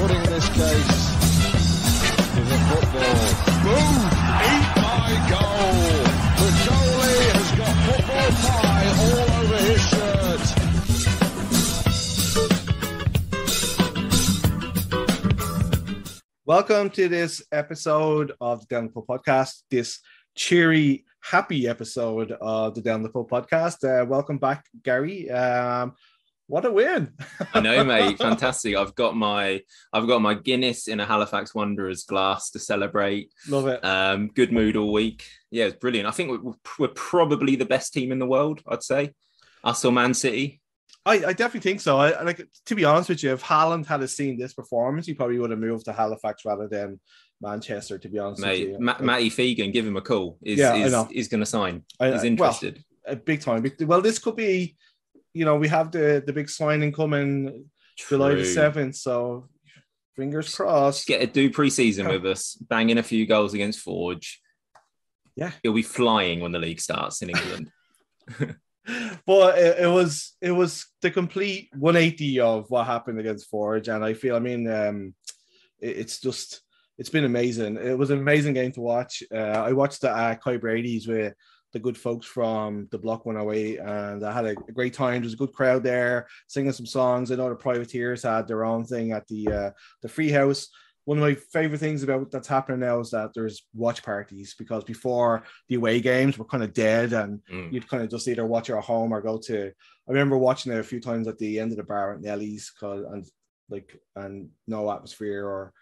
and the pudding in this case is a football. Boom! Eat my goal. The goalie has got football pie all over his shirt. Welcome to this episode of the Down the Pub podcast. This cheery, happy episode of the Down the Pub podcast. Uh, welcome back, Gary. Um, what a win! I know, mate. Fantastic. I've got my I've got my Guinness in a Halifax Wanderers glass to celebrate. Love it. Um, good mood all week. Yeah, it's brilliant. I think we're, we're probably the best team in the world. I'd say us or Man City. I, I definitely think so. I like to be honest with you. If Haaland had seen this performance, he probably would have moved to Halifax rather than Manchester. To be honest with Mate, you, Ma- Matty Fegan, give him a call. Is Yeah, is, going to sign? I- He's interested. a big time. Well, this could be, you know, we have the the big signing coming July the seventh. So fingers crossed. Get a do pre-season Yeah. with us, banging a few goals against Forge. Yeah. he'll be flying when the league starts in England. but it, it was it was the complete 180 of what happened against Forge, and I feel I mean um, it- it's just it's been amazing. It was an amazing game to watch. Uh, I watched the uh, Kai Brady's with the good folks from the Block 108, and I had a, a great time. There's a good crowd there singing some songs. I know the Privateers had their own thing at the uh, the Free House. One of my favorite things about that's happening now is that there's watch parties because before the away games were kind of dead and Mm. you'd kind of just either watch it at home or go to. I remember watching it a few times at the end of the bar at Nelly's, cause and like and no atmosphere or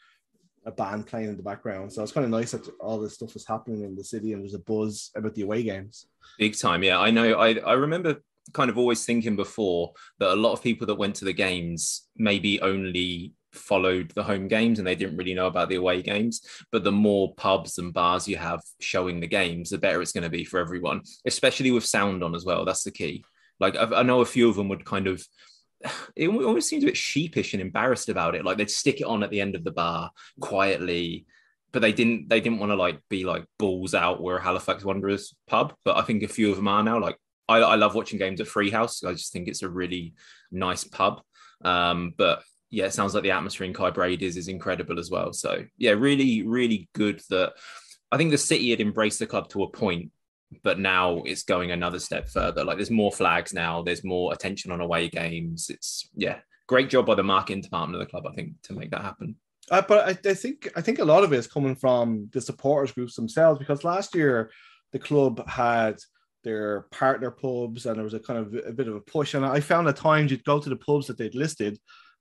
a band playing in the background. So it's kind of nice that all this stuff was happening in the city and there's a buzz about the away games. Big time, yeah. I know. I I remember kind of always thinking before that a lot of people that went to the games maybe only followed the home games and they didn't really know about the away games. But the more pubs and bars you have showing the games, the better it's going to be for everyone, especially with sound on as well. That's the key. Like I, I know a few of them would kind of. It always seems a bit sheepish and embarrassed about it. Like they'd stick it on at the end of the bar quietly, but they didn't they didn't want to like be like balls out we're a Halifax Wanderers pub but I think a few of them are now. Like I, I love watching games at Freehouse. I just think it's a really nice pub. Um but yeah it sounds like the atmosphere in Kai is is incredible as well. So yeah really really good that I think the city had embraced the club to a point but now it's going another step further. Like there's more flags now there's more attention on away games. It's yeah great job by the marketing department of the club I think to make that happen. Uh, but I, I think I think a lot of it is coming from the supporters groups themselves because last year the club had their partner pubs and there was a kind of a bit of a push and I found at times you'd go to the pubs that they'd listed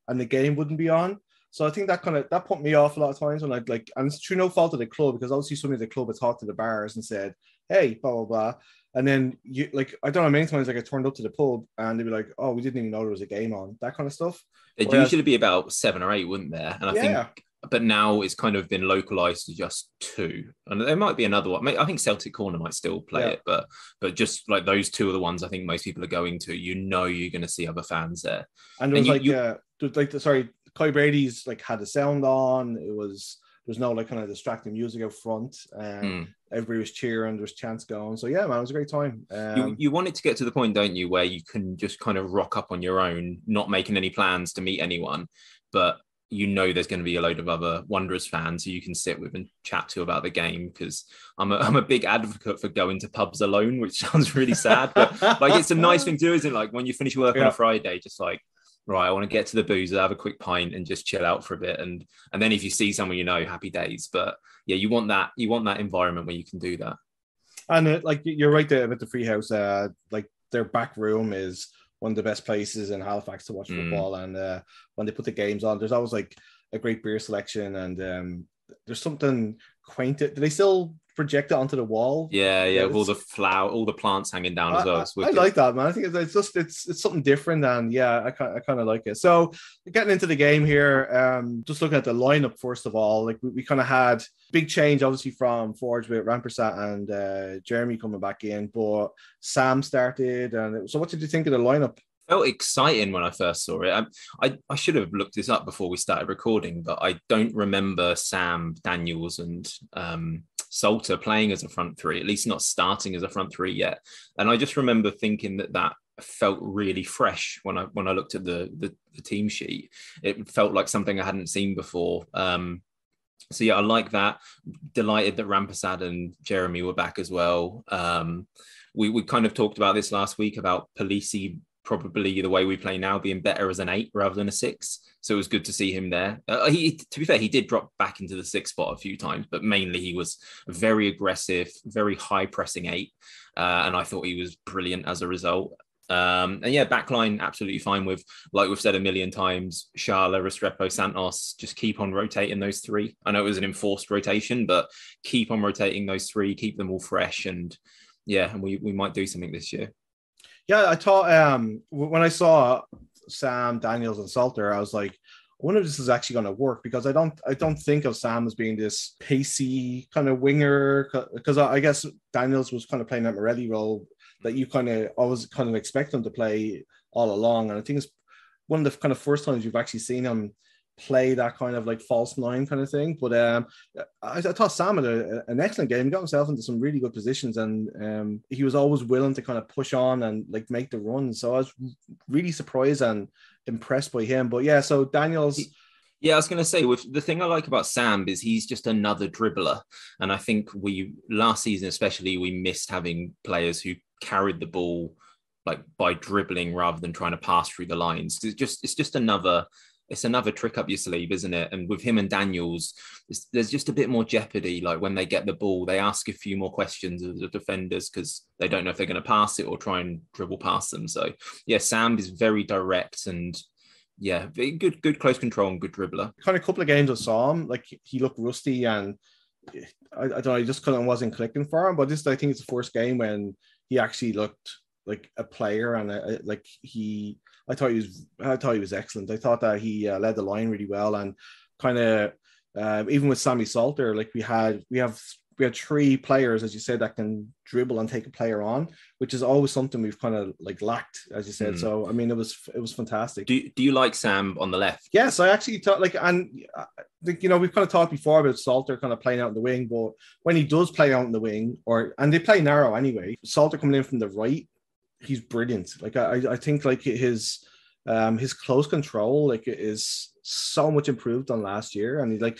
and the game wouldn't be on. So I think that kind of that put me off a lot of times when I'd like and it's true no fault of the club because obviously somebody at the club had talked to the bars and said, Hey, blah blah blah. And then you like I don't know many times like I turned up to the pub and they'd be like, Oh, we didn't even know there was a game on, that kind of stuff. There'd Whereas- usually be about seven or eight, wouldn't there? And I Yeah. think, but now it's kind of been localized to just two, and there might be another one. I think Celtic Corner might still play Yeah. it, but but just like those two are the ones I think most people are going to. You know, you're going to see other fans there. And there was And you- like, you- uh, was like the sorry, Kai Brady's like had the sound on. It was there's no like kind of distracting music out front, and Mm. Everybody was cheering. There was chants going. So yeah, man, it was a great time. Um, you, you want it to get to the point, don't you, where you can just kind of rock up on your own, not making any plans to meet anyone, but you know there's going to be a load of other Wanderers fans who you can sit with and chat to about the game. Because I'm a, I'm a big advocate for going to pubs alone, which sounds really sad, but like it's a nice thing to do, isn't it? Like when you finish work on a Friday, just like right, I want to get to the booze, have a quick pint, and just chill out for a bit. And and then if you see someone you know, happy days. But yeah, you want that you want that environment where you can do that. and it, like you're right there about the free house. Uh, like their back room is one of the best places in Halifax to watch Mm. football. And uh, when they put the games on, there's always like a great beer selection, and um, there's something quaint it. Do they still project it onto the wall? Yeah, yeah, all the flower, all the plants hanging down as well. I- It's I like that, man. I think it's, it's just it's it's something different, and yeah, I kind I kind of like it. So getting into the game here, um, just looking at the lineup first of all, like we, we kind of had big change, obviously from Forge with Rampersad and uh, Jeremy coming back in, but Samb started, and so what did you think of the lineup? felt exciting when I first saw it. I, I, I should have looked this up before we started recording, but I don't remember Samb Daniels and um, Salter playing as a front three, at least not starting as a front three yet. And I just remember thinking that that felt really fresh when I when I looked at the the, the team sheet. It felt like something I hadn't seen before. Um, so yeah, I like that. Delighted that Rampersad and Jeremy were back as well. Um, we we kind of talked about this last week about Polisi probably the way we play now being better as an eight rather than a six. So it was good to see him there. Uh, he, to be fair, he did drop back into the six spot a few times, but mainly he was very aggressive, very high pressing eight, uh, and I thought he was brilliant as a result. Um, and yeah, backline absolutely fine with, like we've said a million times, Schaale, Restrepo, Santos. Just keep on rotating those three. I know it was an enforced rotation, but keep on rotating those three, keep them all fresh, and yeah, and we we might do something this year. Yeah, I thought um when I saw Samb Daniels and Salter, I was like, I wonder if this is actually going to work because I don't I don't think of Samb as being this pacey kind of winger because I I guess Daniels was kind of playing that Morelli role that you kind of always kind of expect him to play all along, and I think it's one of the kind of first times you've actually seen him play that kind of like false nine kind of thing. But um, I, I thought Samb had a, an excellent game. He got himself into some really good positions, and um, he was always willing to kind of push on and like make the run. So I was really surprised and impressed by him. But yeah, so Daniels. Yeah, I was going to say, with the thing I like about Samb is he's just another dribbler, and I think we last season especially we missed having players who carried the ball like by dribbling rather than trying to pass through the lines. It's just it's just another it's another trick up your sleeve, isn't it? And with him and Daniels, there's just a bit more jeopardy. Like when they get the ball, they ask a few more questions of the defenders because they don't know if they're going to pass it or try and dribble past them. So yeah, Samb is very direct and yeah, good, good close control and good dribbler. kind of couple of games I saw him, like he looked rusty and I, I don't know, he just kind of wasn't clicking for him. But this, I think, it's the first game when he actually looked like a player and a, like he. I thought he was. I thought he was excellent. I thought that he uh, led the line really well and kind of uh, even with Sammy Salter, like we had we have we had three players, as you said, that can dribble and take a player on, which is always something we've kind of like lacked, as you said. Mm. So I mean, it was it was fantastic. Do do you like Samb on the left? Yes, I actually thought like, and uh, like, you know, we've kind of talked before about Salter kind of playing out in the wing, but when he does play out in the wing, or and they play narrow anyway, Salter coming in from the right, he's brilliant. Like I, I think like his um his close control like is so much improved on last year, and he like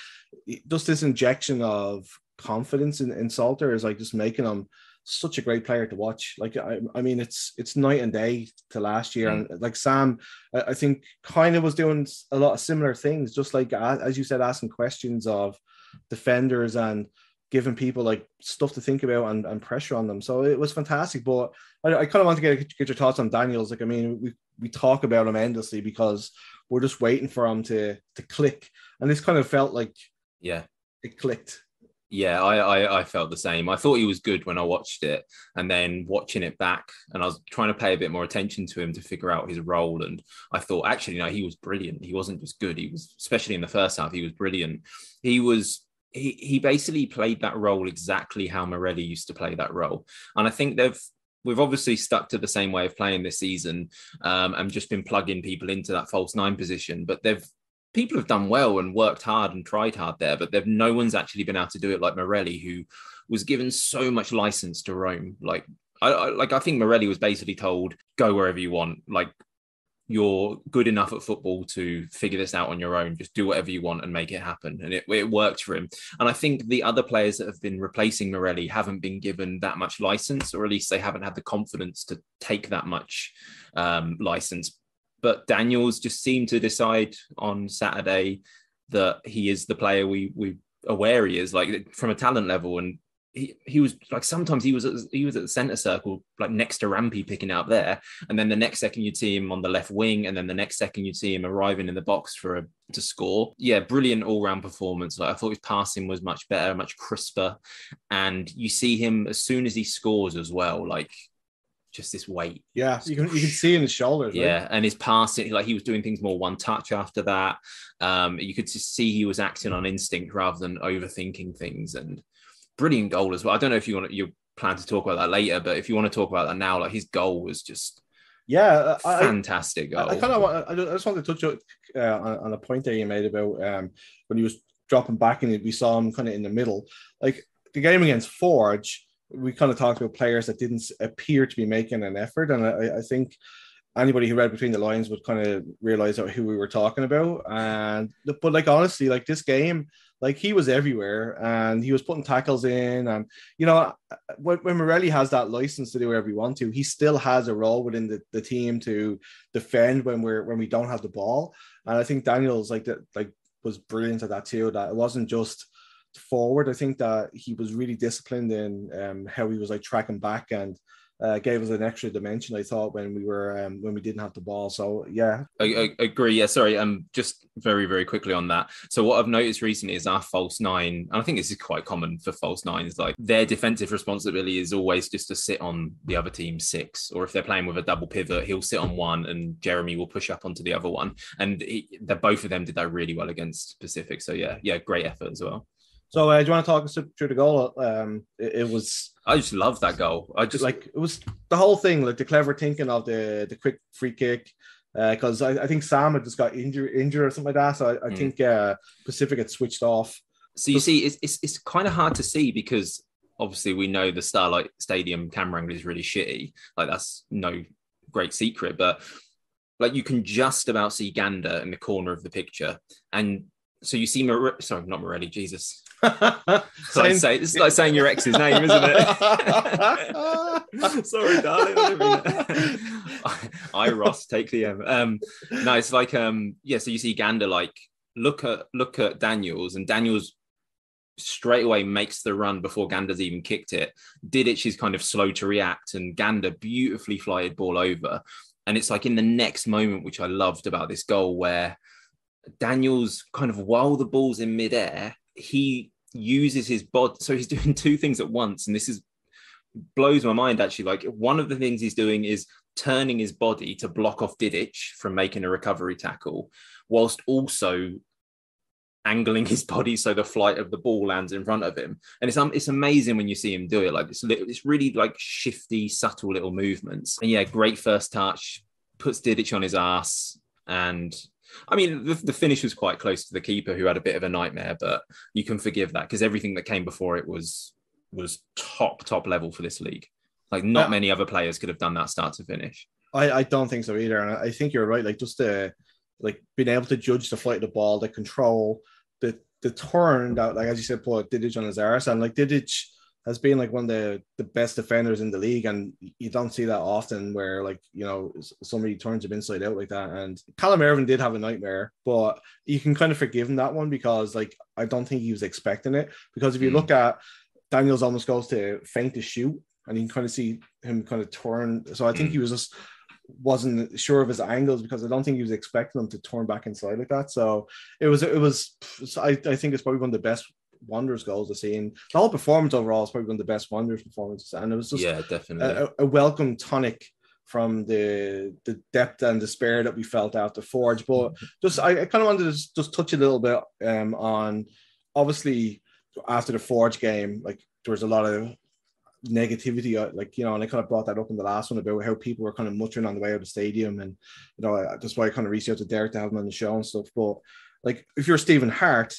just this injection of confidence in, in Salter is like just making him such a great player to watch. Like I, I mean, it's it's night and day to last year, and like Samb, I, I think kind of was doing a lot of similar things, just like as you said, asking questions of defenders and giving people like stuff to think about and, and pressure on them. So it was fantastic. But I, I kind of want to get get your thoughts on Daniels. Like I mean, we we talk about him endlessly because we're just waiting for him to to click, and this kind of felt like Yeah. it clicked. Yeah, I, I I felt the same. I thought he was good when I watched it, and then watching it back, and I was trying to pay a bit more attention to him to figure out his role. And I thought, actually, no, he was brilliant. He wasn't just good. He was, especially in the first half, he was brilliant. He was. He, he basically played that role exactly how Morelli used to play that role, and I think they've we've obviously stuck to the same way of playing this season, um, and just been plugging people into that false nine position. But they've people have done well and worked hard and tried hard there, but they've no one's actually been able to do it like Morelli, who was given so much license to roam. Like I, I like I think Morelli was basically told, go wherever you want. Like you're good enough at football to figure this out on your own. Just do whatever you want and make it happen. And it, it worked for him. And I think the other players that have been replacing Morelli haven't been given that much license, or at least they haven't had the confidence to take that much um, license. But Daniels just seemed to decide on Saturday that he is the player we we aware he is, like from a talent level. And he, he was like sometimes he was at, he was at the center circle like next to Rampy picking up there, and then the next second you'd see him on the left wing, and then the next second you'd see him arriving in the box for a to score. Yeah, brilliant all round performance. Like I thought his passing was much better, much crisper, and you see him as soon as he scores as well. Like just this weight. Yeah, you can you can see in his shoulders. Right? Yeah, and his passing, like he was doing things more one touch after that. Um, you could just see he was acting on instinct rather than overthinking things, and brilliant goal as well. I don't know if you want to, you plan to talk about that later, but if you want to talk about that now, like his goal was just yeah, fantastic I, goal. I, kind of want. I just want to touch uh, on, on a point that you made about um, when he was dropping back and we saw him kind of in the middle, like the game against Forge. We kind of talked about players that didn't appear to be making an effort, and I, I think anybody who read between the lines would kind of realize who we were talking about. And but like honestly, like this game, like he was everywhere and he was putting tackles in. And you know, when, when Morelli has that license to do whatever he wants to, he still has a role within the, the team to defend when we're when we don't have the ball. And I think Daniels like that like was brilliant at that too. That it wasn't just forward. I think that he was really disciplined in um, how he was like tracking back and uh, gave us an extra dimension. I thought when we were um, when we didn't have the ball. So yeah, I, I agree. Yeah, sorry. Um, just very very quickly on that. So what I've noticed recently is our false nine, and I think this is quite common for false nines. Like their defensive responsibility is always just to sit on the other team's six, or if they're playing with a double pivot, he'll sit on one, and Jeremy will push up onto the other one. And he, the both of them did that really well against Pacific. So yeah, yeah, great effort as well. So uh, do you want to talk us through the goal? Um, it, it, was. I just love that goal. I just like it was the whole thing, like the clever thinking of the the quick free kick. Because uh, I, I, think Samb had just got injured, injured or something like that. So I, I mm. think uh, Pacific had switched off. So you see, it's, it's, it's kind of hard to see because obviously we know the Starlight Stadium camera angle is really shitty. Like that's no great secret, but like you can just about see Gander in the corner of the picture, and so you see, sorry, not Morelli, Jesus. it's, like say, it's like saying your ex's name, isn't it? sorry, darling. I, I, Ross, take the M. Um, no, it's like um, yeah. So you see Gander like look at look at Daniels, and Daniels straight away makes the run before Gander's even kicked it. Didic is kind of slow to react, and Gander beautifully flighted ball over. And it's like in the next moment, which I loved about this goal, where Daniels kind of while the ball's in midair, he uses his body. So he's doing two things at once. And this is blows my mind actually. Like one of the things he's doing is turning his body to block off Didic from making a recovery tackle, whilst also angling his body so the flight of the ball lands in front of him. And it's um, it's amazing when you see him do it. Like it's it's really like shifty, subtle little movements. And yeah, great first touch, puts Didic on his ass, and I mean, the, the, finish was quite close to the keeper, who had a bit of a nightmare, but you can forgive that because everything that came before it was was top top level for this league. Like not yeah. many other players could have done that start to finish. I, I don't think so either, and I think you're right. Like just the like being able to judge the flight of the ball, the control, the the turn that like as you said, put Didic on his arse, and like Didic has been like one of the, the best defenders in the league, and you don't see that often where like you know somebody turns him inside out like that. And Callum Irving did have a nightmare, but you can kind of forgive him that one because like I don't think he was expecting it. Because if you mm. look at Daniels almost goes to feint to shoot, and you can kind of see him kind of turn. So I think he was just wasn't sure of his angles because I don't think he was expecting him to turn back inside like that. So it was it was I, I think it's probably one of the best Wanderers goals I've seen. The whole performance overall is probably one of the best Wanderers performances, and it was just yeah, definitely a, a welcome tonic from the the depth and despair that we felt after Forge. But mm-hmm. just I, I kind of wanted to just touch a little bit um, on obviously after the Forge game, like there was a lot of negativity, uh, like you know, and I kind of brought that up in the last one about how people were kind of muttering on the way out of the stadium, and you know that's why I kind of reached out to Derek to have him on the show and stuff. But like if you're Stephen Hart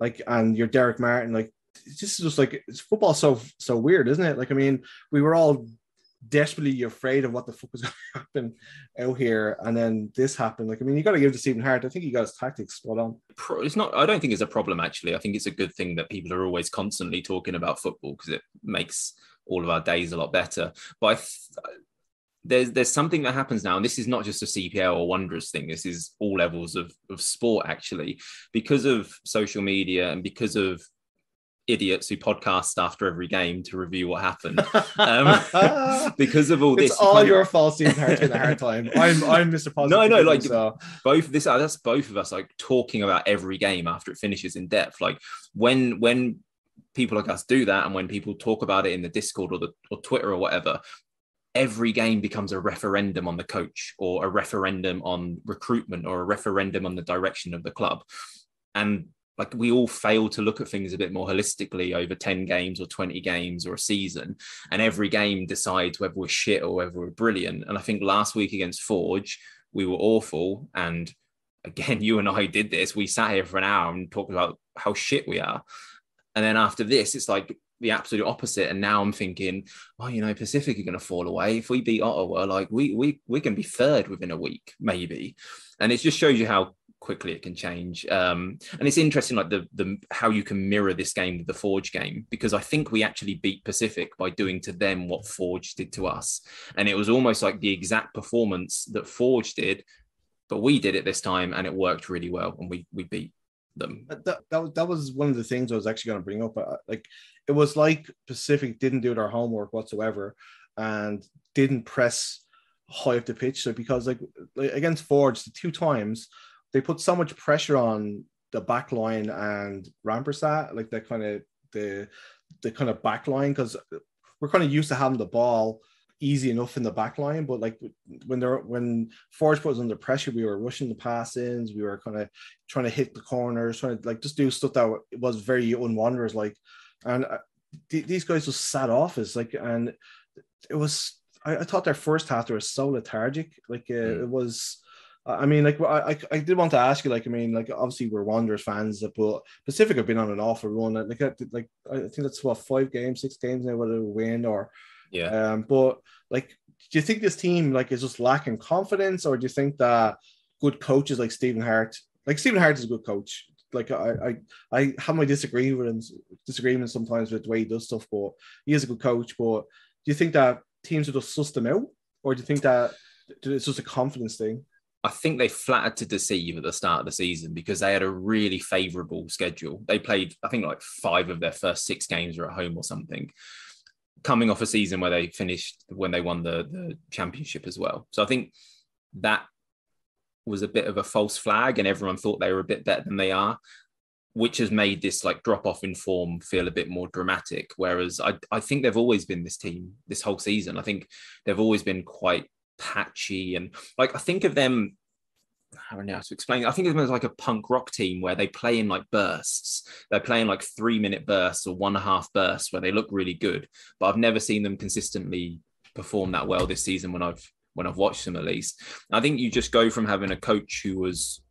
like and you're Derek Martin, like this is just like it's football so so weird, isn't it? Like I mean, we were all desperately afraid of what the fuck was going to happen out here, and then this happened. Like I mean, you got to give to Stephen Hart. I think he got his tactics spot on. It's not. I don't think it's a problem actually. I think it's a good thing that people are always constantly talking about football because it makes all of our days a lot better. But I, there's there's something that happens now, and this is not just a CPL or Wanderers thing. This is all levels of of sport actually, because of social media and because of idiots who podcast after every game to review what happened. Um, because of all this, it's all your fault. Stephen Hart's a hard time. I'm I'm Mr. Positive. No, no, like so. both this that's both of us like talking about every game after it finishes in depth. Like when when people like us do that, and when people talk about it in the Discord or the or Twitter or whatever, every game becomes a referendum on the coach or a referendum on recruitment or a referendum on the direction of the club. And like we all fail to look at things a bit more holistically over 10 games or 20 games or a season and every game decides whether we're shit or whether we're brilliant. And i think last week against forge we were awful. And again you and i did this. We sat here for an hour and talked about how shit we are. And then after this it's like the absolute opposite. And now i'm thinking oh you know pacific are going to fall away. If we beat ottawa like we we we're going to be third within a week maybe. And it just shows you how quickly it can change. Um, and it's interesting, like the the how you can mirror this game with the Forge game, because I think we actually beat Pacific by doing to them what Forge did to us, and it was almost like the exact performance that Forge did, but we did it this time, and it worked really well, and we we beat them. That that, that was one of the things I was actually going to bring up. Uh, like it was like Pacific didn't do their homework whatsoever, and didn't press high up the pitch. So because like, like against Forge, the two times they put so much pressure on the back line and Rampersad, like that kind of the the kind of back line, because we're kind of used to having the ball easy enough in the back line, but like when they're when Forge was under pressure, we were rushing the pass-ins, we were kind of trying to hit the corners, trying to like just do stuff that was very unwanderers like, and uh, th- these guys just sat off us like, and it was I, I, thought their first half they were so lethargic, like uh, mm. it was I mean, like I, I did want to ask you, like, I mean, like obviously we're Wanderers fans, but Pacific have been on an awful run. Like, like I think that's what five games, six games now, whether they win or yeah. Um, but like, do you think this team like is just lacking confidence, or do you think that good coaches like Stephen Hart, like Stephen Hart is a good coach. Like I, I, I have my disagreements, disagreements sometimes with the way he does stuff, but he is a good coach. But do you think that teams will just suss them out, or do you think that it's just a confidence thing? I think they flattered to deceive at the start of the season because they had a really favourable schedule. They played, I think, like five of their first six games were at home or something, coming off a season where they finished when they won the, the championship as well. So I think that was a bit of a false flag, and everyone thought they were a bit better than they are, which has made this like drop off in form feel a bit more dramatic. Whereas I, I think they've always been this team this whole season. I think they've always been quite patchy and like I think of them. I don't know how to explain. I think them like a punk rock team where they play in like bursts. They're playing like three minute bursts or one and a half bursts where they look really good. But I've never seen them consistently perform that well this season when I've when I've watched them at least. I think you just go from having a coach who was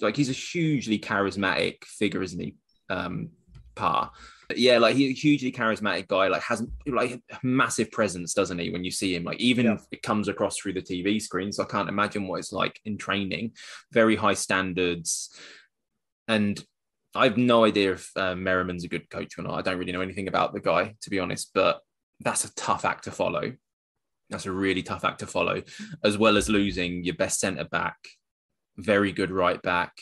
like he's a hugely charismatic figure, isn't he? Um, Pa yeah, like he's a hugely charismatic guy, like has like massive presence, doesn't he? When you see him, like even yeah. it comes across through the TV screen. So I can't imagine what it's like in training. Very high standards, and I have no idea if uh, Merriman's a good coach or not. I don't really know anything about the guy, to be honest. But that's a tough act to follow. That's a really tough act to follow, as well as losing your best centre back, very good right back,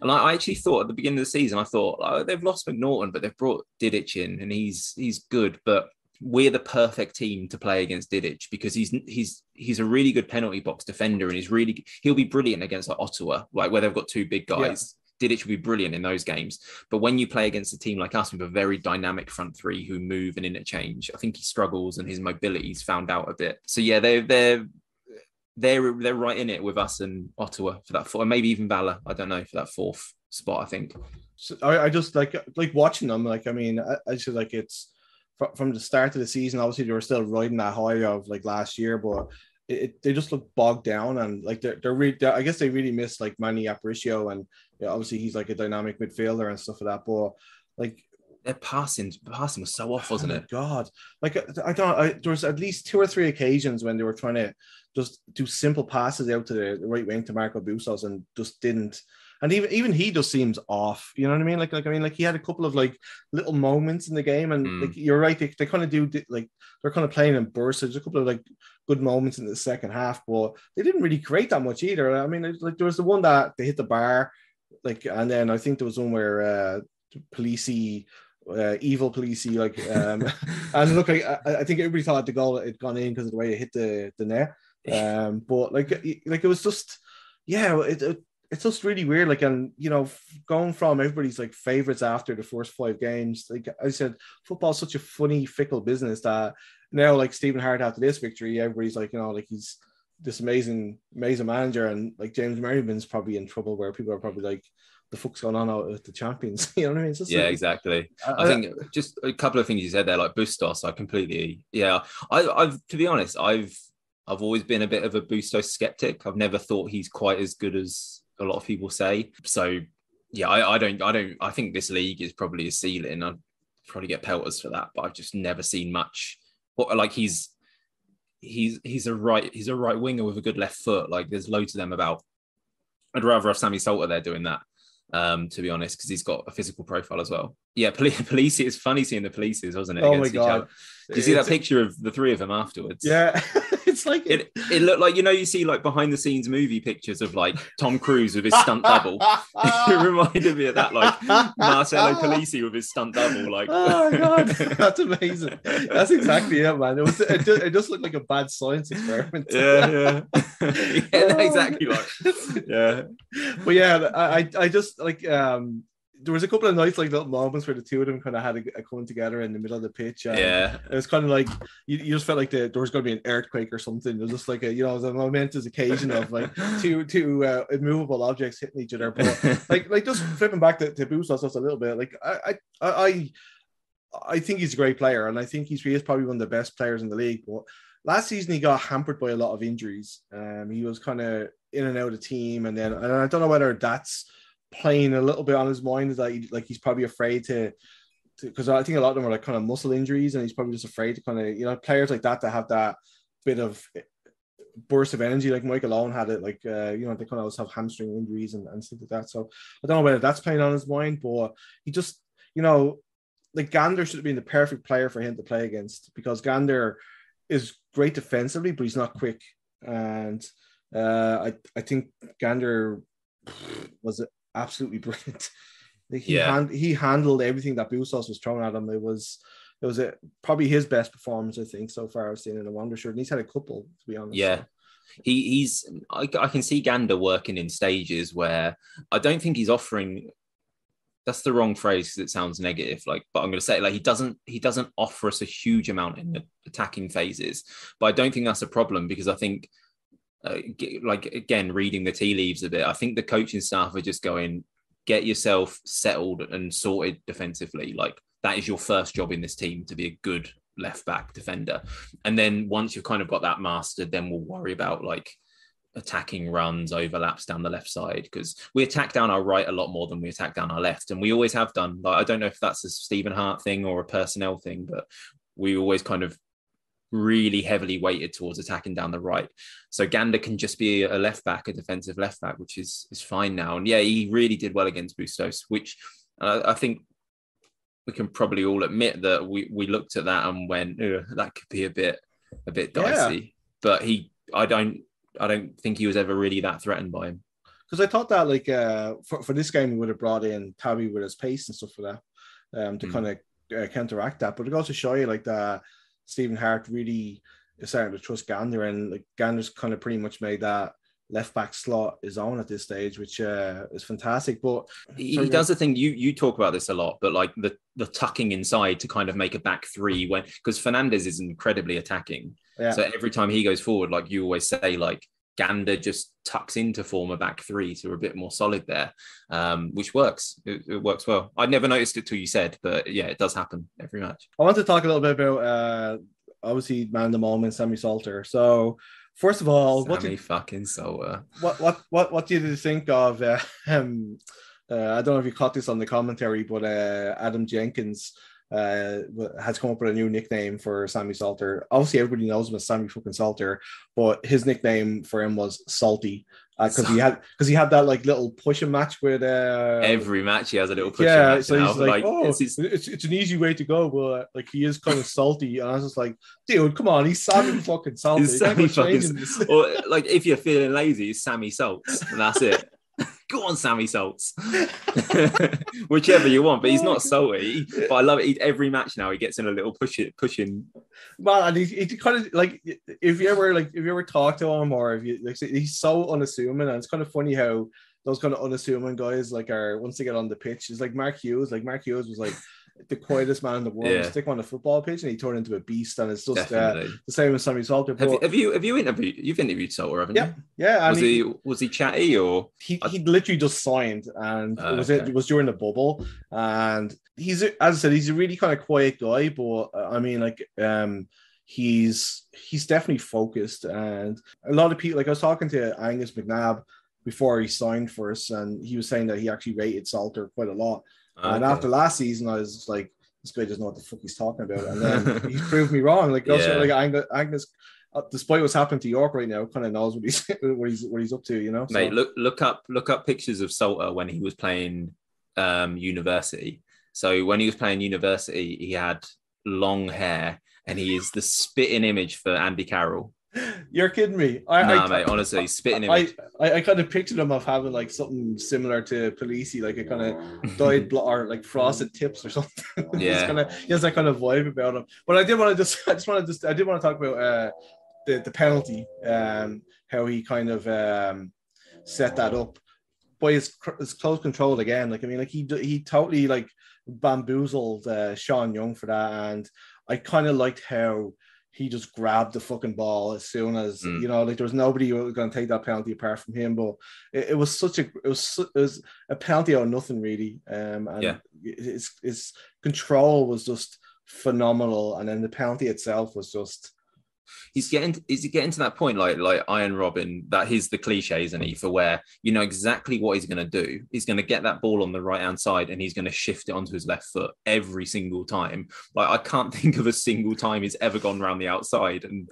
and I, I, actually thought at the beginning of the season, I thought oh, they've lost MacNaughton, but they've brought Didic in, and he's he's good. But we're the perfect team to play against Didic because he's he's he's a really good penalty box defender, and he's really he'll be brilliant against like Ottawa, like where they've got two big guys. Yeah. Didic will be brilliant in those games. But when you play against a team like us with a very dynamic front three who move and interchange, I think he struggles and his mobility's found out a bit. So yeah, they're they're they're they're right in it with us and Ottawa for that fourth, and maybe even Valour. I don't know for that fourth spot. I think. So I, I just like like watching them. Like I mean, I, I just like it's from the start of the season. Obviously, they were still riding that high of like last year, but it, it, they just look bogged down and like they're they're. They're, I guess they really miss like Manny Aparicio and yeah, obviously he's like a dynamic midfielder and stuff like that. But like their passing passing was so off, wasn't oh it? God, like I don't. I, there was at least two or three occasions when they were trying to just do simple passes out to the right wing to Marco Bustos and just didn't. And even even he just seems off. You know what I mean? Like like I mean like he had a couple of like little moments in the game, and mm. like you're right, they, they kind of do like they're kind of playing in bursts. There's a couple of like good moments in the second half, but they didn't really create that much either. I mean, like there was the one that they hit the bar, like, and then I think there was one where uh Polisi uh, evil policey like um and look like I, I think everybody thought the goal had gone in because of the way it hit the the net. Um but like like it was just yeah it, it it's just really weird like and you know going from everybody's like favorites after the first five games like i said football's such a funny fickle business that now like stephen hart after this victory everybody's like you know like he's this amazing amazing manager and like james merriman's probably in trouble where people are probably like the fuck's going on out with the champions you know what i mean yeah like, exactly I, I, think uh, just a couple of things you said there like bustos i completely yeah i i've to be honest i've i've always been a bit of a bustos skeptic i've never thought he's quite as good as a lot of people say. So yeah, I, I don't I don't I think this league is probably a ceiling. I'd probably get pelters for that, but I've just never seen much. What like he's he's he's a right he's a right winger with a good left foot. Like there's loads of them about. I'd rather have Sammy Salter there doing that um, to be honest, because he's got a physical profile as well. Yeah, police, police. It's funny seeing the polices, wasn't it? Oh my god! Did you see that picture of the three of them afterwards? Yeah, it's like it. It looked like you know you see like behind the scenes movie pictures of like Tom Cruise with his stunt double. it reminded me of that, like Marcello Polisi with his stunt double. Like, oh my god, that's amazing. That's exactly it, man. It was. It just, it just looked like a bad science experiment. yeah, yeah, yeah, exactly. Like, yeah, but yeah, I, I just like um there was a couple of nice like little moments where the two of them kind of had a, a coming together in the middle of the pitch. yeah, it was kind of like you, you just felt like the, there was going to be an earthquake or something. It was just like a you know it was a momentous occasion of like two two uh, immovable objects hitting each other. But like like just flipping back to, to Bustos just a little bit. Like I I I I think he's a great player, and I think he's he is probably one of the best players in the league. But last season he got hampered by a lot of injuries. Um, he was kind of in and out of team, and then and I don't know whether that's playing a little bit on his mind that he, like he's probably afraid to because I think a lot of them are like kind of muscle injuries and he's probably just afraid to kind of you know players like that that have that bit of burst of energy. Like Michael Owen had it like uh, you know they kind of always have hamstring injuries and, and stuff like that. So I don't know whether that's playing on his mind but he just you know like Gander should have been the perfect player for him to play against because Gander is great defensively but he's not quick. And uh, I I think Gander was absolutely brilliant. he yeah. hand, he handled everything that Bustos was throwing at him. It was it was a, probably his best performance I think so far I've seen in a Wonder shirt, and he's had a couple to be honest. Yeah. He, he's I, I can see Gander working in stages where I don't think he's offering that's the wrong phrase because it sounds negative like but i'm going to say like he doesn't he doesn't offer us a huge amount in the attacking phases but i don't think that's a problem because i think uh, like again reading the tea leaves a bit i think the coaching staff are just going get yourself settled and sorted defensively. Like that is your first job in this team to be a good left back defender. And then once you've kind of got that mastered then we'll worry about like attacking runs overlaps down the left side because we attack down our right a lot more than we attack down our left and we always have done. Like i don't know if that's a stephen hart thing or a personnel thing but we always kind of really heavily weighted towards attacking down the right. So Gander can just be a left back, a defensive left back, which is is fine now. And yeah, he really did well against Bustos, which uh, I think we can probably all admit that we we looked at that and went, that could be a bit a bit dicey. Yeah. But he, I don't, I don't think he was ever really that threatened by him. Because I thought that like uh, for for this game, we would have brought in Tabby with his pace and stuff like that um, to mm. kind of uh, counteract that. But it goes to show you like that Stephen Hart really is starting to trust Gander, and like Gander's kind of pretty much made that left back slot his own at this stage, which uh, is fantastic. But he does the thing you you talk about this a lot, but like the the tucking inside to kind of make a back three when because Fernandez is incredibly attacking. Yeah. So every time he goes forward, like you always say, like Gander just tucks into form a back three, so we're a bit more solid there, um, which works. It, it, works well. I'd never noticed it till you said, but yeah, it does happen every match. I want to talk a little bit about uh, obviously man the moment, Sammy Salter. So first of all, Sammy what did, fucking Salter. What what what what did you think of? Uh, um, uh, I don't know if you caught this on the commentary, but uh, Adam Jenkins uh, has come up with a new nickname for Sammy Salter. Obviously, everybody knows him as Sammy fucking Salter, but his nickname for him was Salty because uh, he had because he had that like little pushing match with uh, every match he has a little push. Yeah, so he's like, like, oh, it's, it's, it's, an easy way to go, but like he is kind of salty, and I was just like, dude, come on, he's Sammy fucking salty. Sammy fucking, or like if you're feeling lazy, it's Sammy Salts, and that's it. Go on, Sammy Salts. Whichever you want, but he's oh, not salty. But I love it. He, every match now he gets in a little push it, pushing. Well, and he's, he kind of like if you ever like if you ever talk to him or if you like he's so unassuming and it's kind of funny how those kind of unassuming guys like are once they get on the pitch. It's like Mark Hughes. Like Mark Hughes was like the quietest man in the world. Yeah. Stick him on the football pitch and he turned into a beast. And it's just uh, the same as Sammy Salter. Have you, have you have you interviewed? You've interviewed Salter, haven't Yeah, you? yeah, Was he, he was he chatty or? he he literally just signed, and Ah, it was okay. it, it was during the bubble, and he's as I said, he's a really kind of quiet guy, but uh, I mean, like, um, he's he's definitely focused, and a lot of people, like, I was talking to Angus McNabb before he signed for us, and he was saying that he actually rated Salter quite a lot, and after last season, I was like, this guy doesn't know what the fuck he's talking about, and then he proved me wrong. Like, also, Yeah. like Angus, Angus, uh, despite what's happened to York right now, kind of knows what he's what he's what he's up to, you know. Mate, So- look look up look up pictures of Salter when he was playing um, university. So when he was playing university, he had long hair, and he is the spitting image for Andy Carroll. You're kidding me. I, nah, I, mate, honestly, spitting I, image. I, I kind of pictured him of having like something similar to Polisi, like a kind of dyed blo- or like frosted tips or something. Yeah. kind of he has that kind of vibe about him. But I did want to just I just want to just I did want to talk about uh the, the penalty, um how he kind of um set that up. By his, his close control again, like I mean, like he he totally like bamboozled uh, Sean Young for that, and I kind of liked how he just grabbed the fucking ball as soon as Mm. you know, like there was nobody who was going to take that penalty apart from him. But it, it was such a it was su- it was a penalty of nothing really. Um, and Yeah. his his control was just phenomenal, and then the penalty itself was just He's getting is he getting to that point like like Arjen Robben that he's the cliche, isn't he? For where you know exactly what he's going to do. He's going to get that ball on the right hand side and he's going to shift it onto his left foot every single time. Like I can't think of a single time he's ever gone around the outside and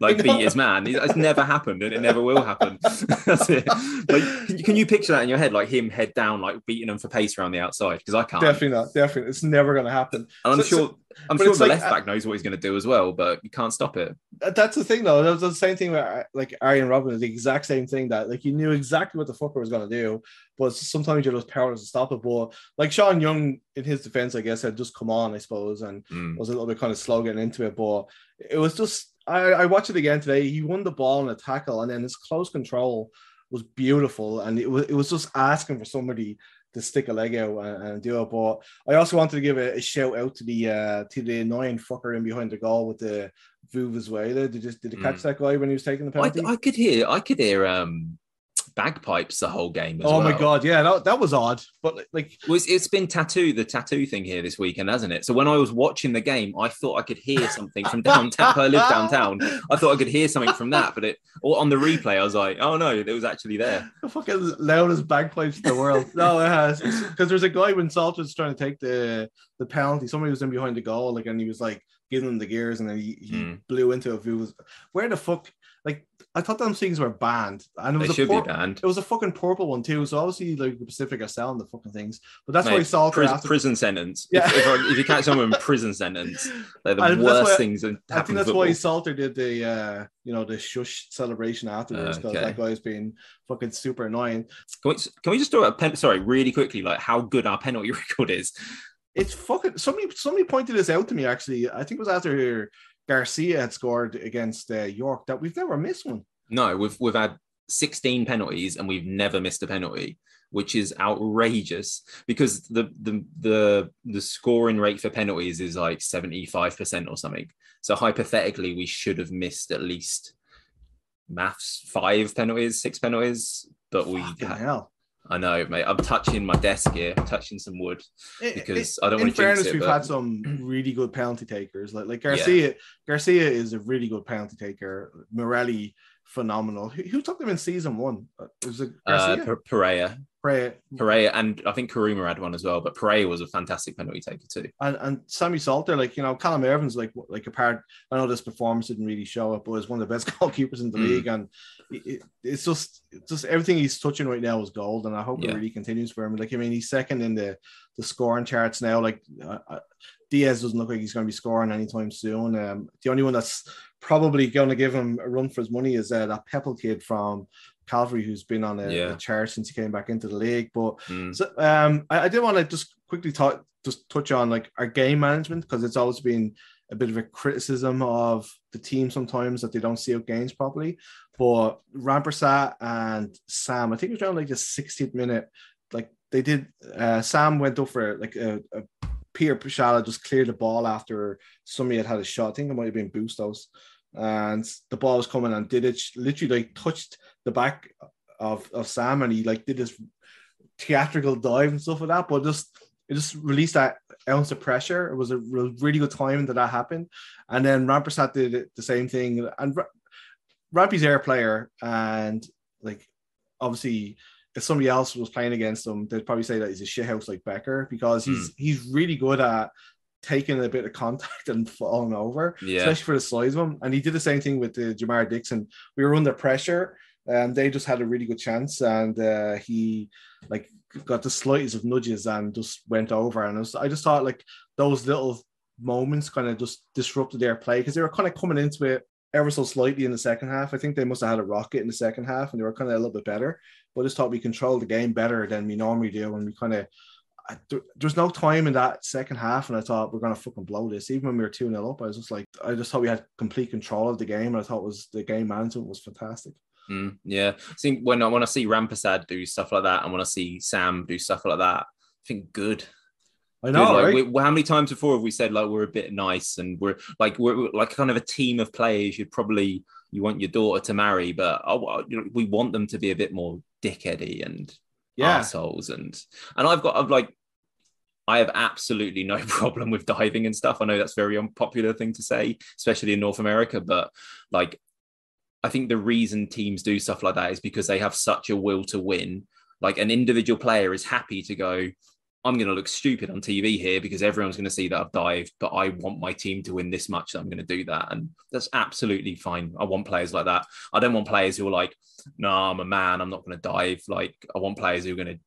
like beat his man. It's never happened and it never will happen. That's it. Like can you, can you picture that in your head? Like him head down, like beating them for pace around the outside? Because I can't. definitely not definitely it's never going to happen. And I'm So- so- sure I'm sure the like- left back knows what he's going to do as well, but you can't stop it. Uh, That's the thing, though. That was the same thing with uh, like Arjen Robben. The exact same thing that like you knew exactly what the fucker was going to do, but sometimes you're just powerless to stop it. But like Sean Young, in his defense, I guess had just come on, I suppose, and Mm. was a little bit kind of slow getting into it. But it was just I, I watched it again today. He won the ball in a tackle, and then his close control was beautiful, and it was it was just asking for somebody to stick a leg out and, and do it. But I also wanted to give a, a shout out to the uh, to the annoying fucker in behind the goal with the vuvuzela. Did you did you catch Mm. that guy when he was taking the I, penalty? I could hear I could hear um bagpipes the whole game as oh well. my god, yeah, that, that was odd. But like, Well, it's- been tattoo the tattoo thing here this weekend, hasn't it? So when I was watching the game, I thought I could hear something from downtown. I live downtown. I thought I could hear something from that, but it or on the replay, I was like, oh no, it was actually there. the fucking loudest bagpipes in the world. no, it has because there's a guy when Salt was trying to take the the penalty. Somebody was in behind the goal, like, and he was like giving him the gears, and then he, he Mm. blew into a view. Where the fuck? Like, I thought them things were banned, and it They was a should pur- be banned. It was a fucking purple one too. So obviously, like the Pacific are selling the fucking things. But that's why Mate, Salt pris- after. prison sentence. Yeah. If, if, if you catch someone in prison sentence, they're the And worst why- things that I think in that's why. Salter did the uh you know the shush celebration afterwards because Okay. that guy's been fucking super annoying. Can we, can we just talk a pen? Sorry, really quickly, like how good our penalty record is. It's fucking somebody somebody pointed this out to me actually. I think it was after Garcia had scored against uh, York that we've never missed one. No, we've we've had 16 penalties and we've never missed a penalty, which is outrageous because the the the the scoring rate for penalties is like 75% or something. So hypothetically, we should have missed at least maths five penalties, six penalties, but we Fucking ha- hell. I know, mate. I'm touching my desk here, I'm touching some wood because it- I don't in want to jinx fairness, it. we've but- had some really good penalty takers. Like like Garcia, Garcia is a really good penalty taker. Morelli, phenomenal. Who, who took them in season one? It Was it uh, Garcia? Pe- Pereira, Pereira. Pereira, and I think Karuma had one as well. But Pereira was a fantastic penalty taker too. and, and Sammy Salter, like you know, Callum Irving's like like a part. I know this performance didn't really show it, but is one of the best goalkeepers in the Mm. league, and it, it- it's just it's just everything he's touching right now is gold, and I hope Yeah. it really continues for him. Like I mean, he's second in the the scoring charts now. Like uh, uh, Diaz doesn't look like he's going to be scoring anytime soon. Um, the only one that's probably going to give him a run for his money is uh, that Peppel kid from Cavalry, who's been on a, Yeah. a chart since he came back into the league. But Mm. so, um, I, I did want to just quickly talk, just touch on like our game management because it's always been a bit of a criticism of the team sometimes that they don't see out games properly. But Rampersad and Samb, I think it was around like the 60th minute, like they did. Uh, Samb went up for like a, a Peter Schaale just cleared the ball after somebody had had a shot. I think it might have been Bustos. And the ball was coming and did it literally like touched the back of, of Samb and he like did this theatrical dive and stuff like that. But just it just released that ounce of pressure. It was a really good time that that happened. And then Rampersad did it, the same thing. And Rampy's air player, and like obviously, if somebody else was playing against him, they'd probably say that he's a shithouse like Becker because he's hmm. he's really good at taking a bit of contact and falling over, Yeah. especially for the size of him. And he did the same thing with uh, the Jamar Dixon. We were under pressure. And they just had a really good chance, and uh, he like got the slightest of nudges and just went over. And it was, I just thought like those little moments kind of just disrupted their play because they were kind of coming into it ever so slightly in the second half. I think they must have had a rocket in the second half and they were kind of a little bit better. But I just thought we controlled the game better than we normally do. And we kind of, I, there, there's no time in that second half. And I thought we're to fucking blow this. Even when we were 2 0 up, I was just like, I just thought we had complete control of the game. And I thought was the game management was fantastic. Mm, yeah, I think when I when I see Rampersad do stuff like that, and when I see Samb do stuff like that, I think good. I Good, know, like, right? we- how many times before have we said like we're a bit nice and we're like we're, like kind of a team of players you'd probably you want your daughter to marry, but oh, you know, we want them to be a bit more dickheady and yeah. assholes and and I've got I've like I have absolutely no problem with diving and stuff. I know that's a very unpopular thing to say, especially in North America, but like I think the reason teams do stuff like that is because they have such a will to win. Like an individual player is happy to go, I'm going to look stupid on TV here because everyone's going to see that I've dived, but I want my team to win this much that I'm going to do that. And that's absolutely fine. I want players like that. I don't want players who are like, no, I'm a man. I'm not going to dive. Like, I want players who are going to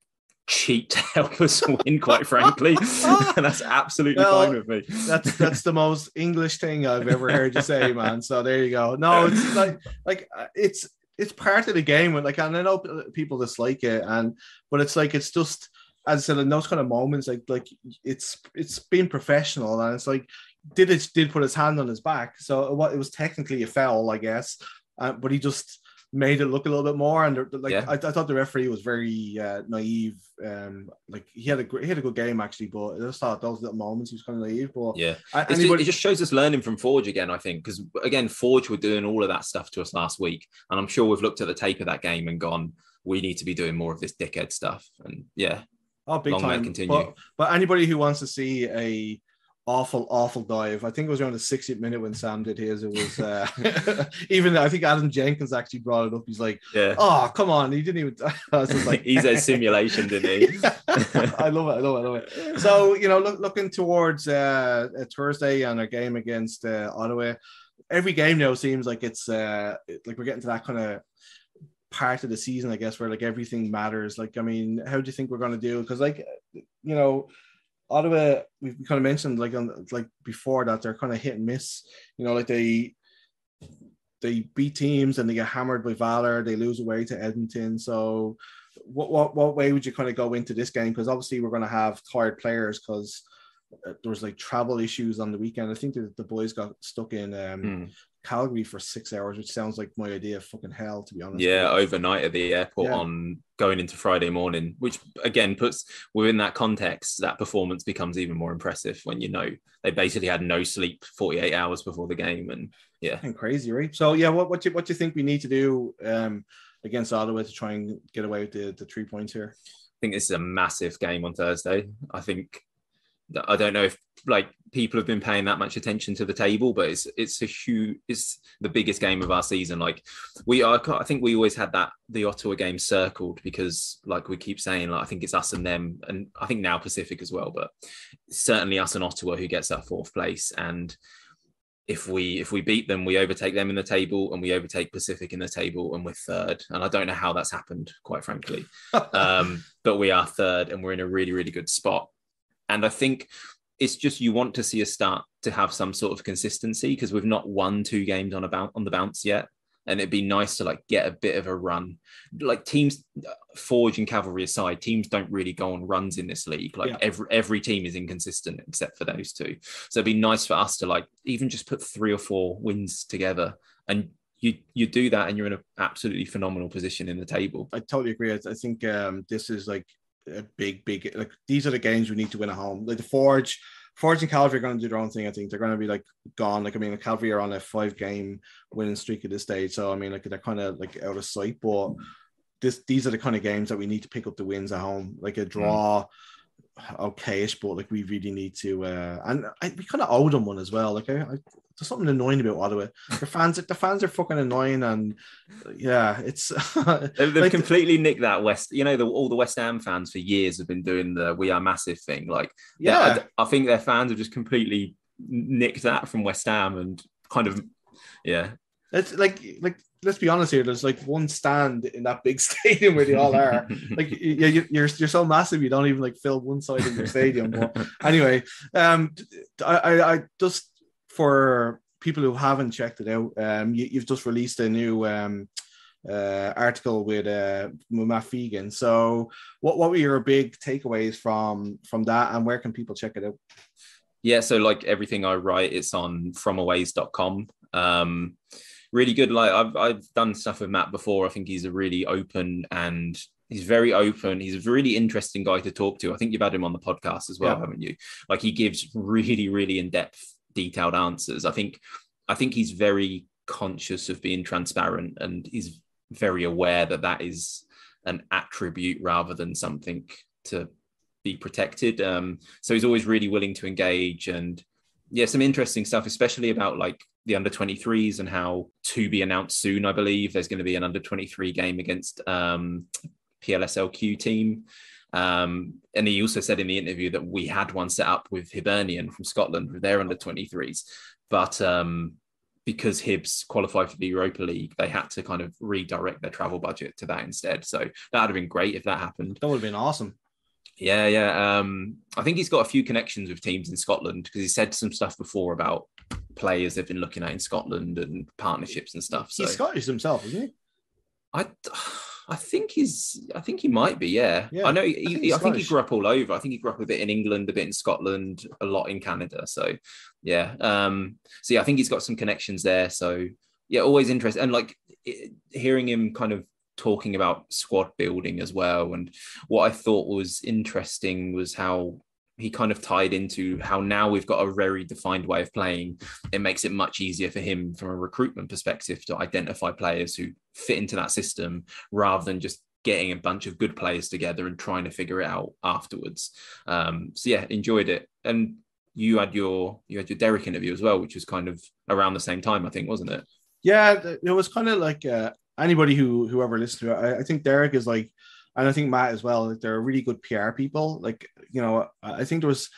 cheat to help us win, quite frankly. and that's absolutely Well, fine with me. that's that's the most English thing I've ever heard you say, man. So there you go. No, it's like like uh, it's it's part of the game. When like and I know people dislike it, and but it's like it's just as I said in those kind of moments, like like it's it's being professional, and it's like did it did put his hand on his back, so what it was technically a foul, I guess, uh, but he just made it look a little bit more and like Yeah. I, I thought the referee was very uh, naive um like he had a great he had a good game actually but I just thought those little moments he was kind of naive but Yeah. I- It's just, it just shows us learning from Forge again, I think, because again, Forge were doing all of that stuff to us last week, and I'm sure we've looked at the tape of that game and gone, we need to be doing more of this dickhead stuff. And yeah, Oh, big Long time. continue. But, but anybody who wants to see a awful, awful dive, I think it was around the 60th minute when Samb did his. It was uh, even I think Adam Jenkins actually brought it up. He's like, yeah, "Oh, come on!" He didn't even. I was just like, he's a simulation, didn't he? I love it. I love it. I love it. So you know, look, looking towards uh, uh, Thursday and our game against uh, Ottawa. Every game now seems like it's uh, like we're getting to that kind of part of the season, I guess, where like everything matters. Like, I mean, how do you think we're going to do? Because like, you know, Ottawa, we kind of mentioned like on like before that they're kind of hit and miss. You know, like they they beat teams and they get hammered by Valor. They lose away to Edmonton. So, what what what way would you kind of go into this game? Because obviously we're going to have tired players because there was like travel issues on the weekend. I think that the boys got stuck in um, Hmm. Calgary for six hours, which sounds like my idea of fucking hell, to be honest. Yeah, overnight at the airport Yeah. on going into Friday morning, which again puts within that context, that performance becomes even more impressive when you know they basically had no sleep 48 hours before the game. And yeah, Fucking crazy, right? So yeah, what what do you what do you think we need to do um, against Ottawa to try and get away with the, the three points here? I think this is a massive game on Thursday. I think I don't know if like people have been paying that much attention to the table, but it's it's a huge it's the biggest game of our season. Like we are I think we always had that the Ottawa game circled because like we keep saying like I think it's us and them and I think now Pacific as well, but certainly us and Ottawa who gets that fourth place and if we if we beat them, we overtake them in the table, and we overtake Pacific in the table, and we're third. And I don't know how that's happened, quite frankly um, but we are third and we're in a really, really good spot. And I think it's just you want to see us start to have some sort of consistency because we've not won two games on a bounce on the bounce yet. and it'd be nice to like get a bit of a run. Like teams, Forge and Cavalry aside, teams don't really go on runs in this league. Like Yeah. every every team is inconsistent except for those two. So it'd be nice for us to like even just put three or four wins together, and you you do that, and you're in an absolutely phenomenal position in the table. I totally agree. I, I think um, this is like a big, big like these are the games we need to win at home. Like the Forge, Forge and Cavalry are going to do their own thing. I think they're going to be like gone. Like I mean, the Cavalry are on a five game winning streak at this stage, so I mean, like they're kind of like out of sight. But this these are the kind of games that we need to pick up the wins at home. Like a draw, okayish, but like we really need to. uh And I, we kind of owe them one as well. Like I, I there's something annoying about Ottawa. The fans, the fans are fucking annoying, and yeah, it's They've, they've Like- completely nicked that West. You know, the, all the West Ham fans for years have been doing the "We Are Massive" thing. Like, yeah. I, I think their fans have just completely nicked that from West Ham and kind of, yeah, It's like like let's be honest here. There's like one stand in that big stadium where they all are. Like yeah, you- you're you're so massive you don't even like fill one side of your stadium. But anyway, um, I I, I just for people who haven't checked it out, um, you, you've just released a new um. Uh, article with uh Matt Fegan. So, what what were your big takeaways from from that, and where can people check it out? yeah. So like everything I write, it's on fromaways.com. Um, really good. Like I've I've done stuff with Matt before. I think he's a really open and he's very open. He's a really interesting guy to talk to. I think you've had him on the podcast as well, Yeah. haven't you? Like he gives really, really in-depth, detailed answers. I think I think he's very conscious of being transparent and he's very aware that that is an attribute rather than something to be protected. Um, so he's always really willing to engage and yeah, some interesting stuff, especially about like the under 23s and how to be announced soon. I believe there's going to be an under 23 game against um, PLSQ team. Um, and he also said in the interview that we had one set up with Hibernian from Scotland with their under 23s, but um, because Hibs qualified for the Europa League, they had to kind of redirect their travel budget to that instead. So that would have been great if that happened. That would have been awesome. Yeah, yeah. Um, I think he's got a few connections with teams in Scotland because he said some stuff before about players they've been looking at in Scotland and partnerships and stuff. So He's Scottish himself, isn't he? I, I think he's, I think he might be. Yeah, Yeah, I know. He, think I, I think he grew up all over. I think he grew up a bit in England, a bit in Scotland, a lot in Canada. So yeah, um, so yeah, I think he's got some connections there. So yeah, always interesting and like it, hearing him kind of talking about squad building as well. And what I thought was interesting was how he kind of tied into how now we've got a very defined way of playing. It makes it much easier for him from a recruitment perspective to identify players who fit into that system rather than just getting a bunch of good players together and trying to figure it out afterwards. Um, so yeah, enjoyed it. And you had your you had your Derek interview as well, which was kind of around the same time, I think, wasn't it? Yeah, it was kind of like uh, anybody who whoever listened to it. I, I think Derek is like, and I think Matt as well. Like they're really good PR people. Like you know, I think there was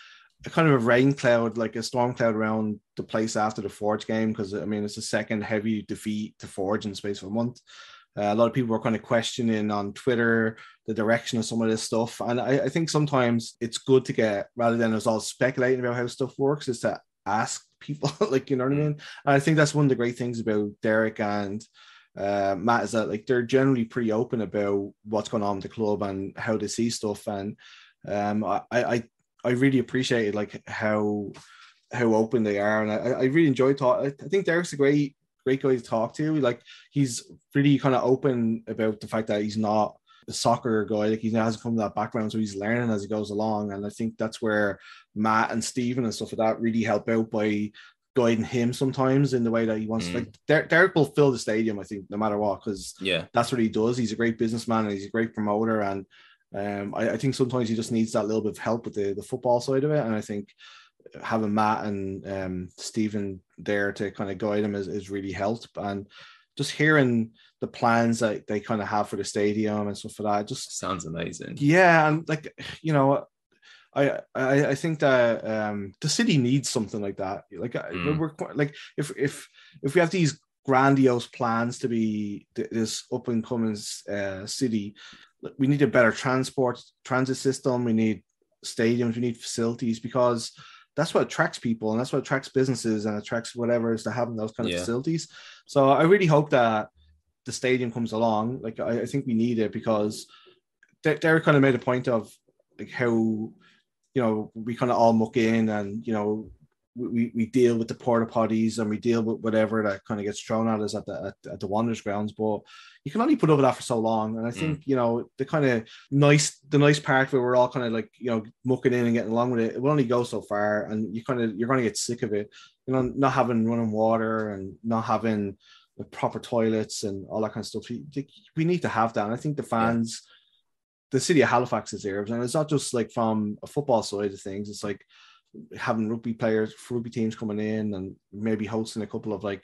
a kind of a rain cloud, like a storm cloud around the place after the Forge game because I mean it's the second heavy defeat to Forge in the space of a month. Uh, a lot of people were kind of questioning on Twitter the direction of some of this stuff, and I, I think sometimes it's good to get rather than us all speculating about how stuff works, is to ask people, like you know what I mean. And I think that's one of the great things about Derek and uh, Matt is that like they're generally pretty open about what's going on with the club and how they see stuff. And um, I, I I really appreciated like how how open they are, and I, I really enjoy talk. I think Derek's a great great guy to talk to. Like he's really kind of open about the fact that he's not a soccer guy. Like he hasn't come from that background, so he's learning as he goes along. And I think that's where Matt and Stephen and stuff like that really help out by guiding him sometimes in the way that he wants. Mm. Like Der- Derek will fill the stadium, I think, no matter what, because Yeah. that's what he does. He's a great businessman and he's a great promoter. And um, I, I think sometimes he just needs that little bit of help with the, the football side of it. And I think having Matt and um, Stephen there to kind of guide him is, is really helped. And just hearing the plans that they kind of have for the stadium and stuff like that, just Sounds amazing. yeah, and like you know, I I, I think that um, the city needs something like that. Like Mm. we're quite, like if if if we have these grandiose plans to be th- this up and coming uh, city, we need a better transport transit system. We need stadiums. We need facilities because that's what attracts people and that's what attracts businesses and attracts whatever is to having those kind of Yeah. facilities. So I really hope that the stadium comes along, like I, I think we need it because Derek kind of made a point of like how you know we kind of all muck in and you know we, we deal with the porta potties and we deal with whatever that kind of gets thrown at us at the at, at the Wanderers grounds. But you can only put up with that for so long. And I think mm. you know the kind of nice the nice part where we're all kind of like you know mucking in and getting along with it. It will only go so far, and you kind of you're going to get sick of it. You know, not having running water and not having the proper toilets and all that kind of stuff. We, we need to have that. And I think the fans. Yeah. The city of Halifax deserves, and it's not just like from a football side of things. It's like having rugby players, rugby teams coming in, and maybe hosting a couple of like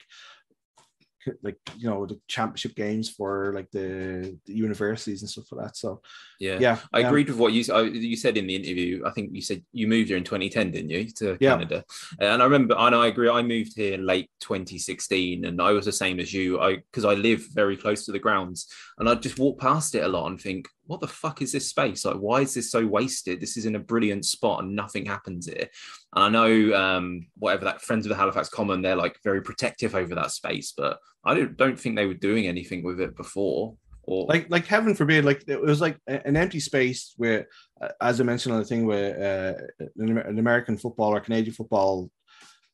like you know the championship games for like the, the, universities and stuff like that. So yeah, yeah, I um, agreed with what you uh, you said in the interview. I think you said you moved here in 2010, didn't you, to yeah. Canada? And I remember, and I agree. I moved here in late 2016, and I was the same as you. I because I live very close to the grounds, and I just walk past it a lot and think, what the fuck is this space? Like, why is this so wasted? This is in a brilliant spot and nothing happens here. And I know um, whatever that friends of the Halifax Common, they're like very protective over that space, but I don't, don't think they were doing anything with it before. Or like, like heaven forbid, like it was like an empty space where, uh, as I mentioned on the thing, where uh, an American football or Canadian football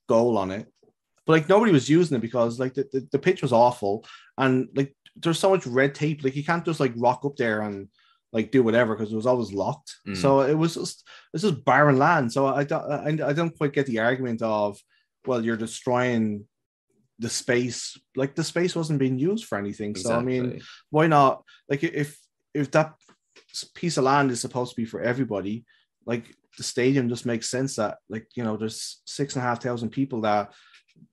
goal on it, but like nobody was using it because like the, the, the pitch was awful and like there's so much red tape. Like you can't just like rock up there and like do whatever because it was always locked. Mm. So it was just it's just barren land. So I don't I, I don't quite get the argument of well you're destroying the space like the space wasn't being used for anything. Exactly. So I mean why not like if if that piece of land is supposed to be for everybody, like the stadium just makes sense that like you know there's six and a half thousand people that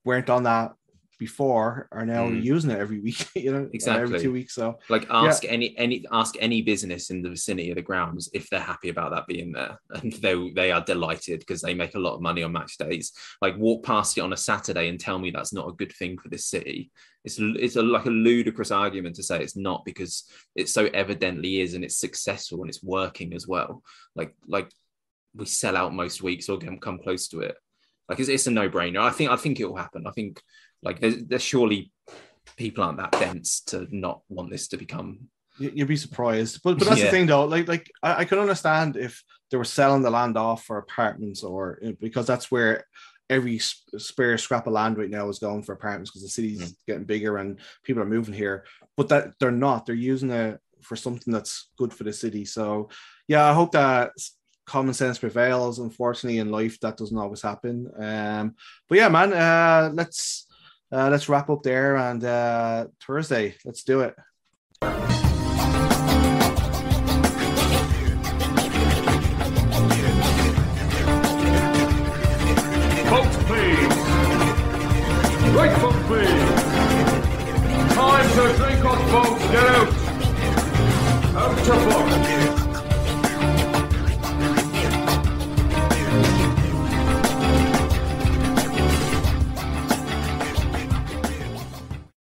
weren't on that before are now mm. using it every week, you know, exactly every two weeks. So like ask yeah. any any ask any business in the vicinity of the grounds if they're happy about that being there. And they they are delighted because they make a lot of money on match days. Like walk past it on a Saturday and tell me that's not a good thing for this city. It's it's a, like a ludicrous argument to say it's not because it so evidently is and it's successful and it's working as well. Like like we sell out most weeks or come close to it. Like it's, it's a no brainer. I think I think it will happen. I think like there's, there's surely people aren't that dense to not want this to become you'd be surprised. But, but that's yeah. the thing though. Like like I, I can understand if they were selling the land off for apartments or because that's where every spare scrap of land right now is going for apartments because the city's mm. getting bigger and people are moving here. But that they're not. They're using it for something that's good for the city. So yeah i hope that common sense prevails unfortunately in life that doesn't always happen. Um but yeah man uh let's uh, let's wrap up there and uh, Thursday. Let's do it. Folks, please. Right foot, please. Time to drink on, folks. Get out. Out to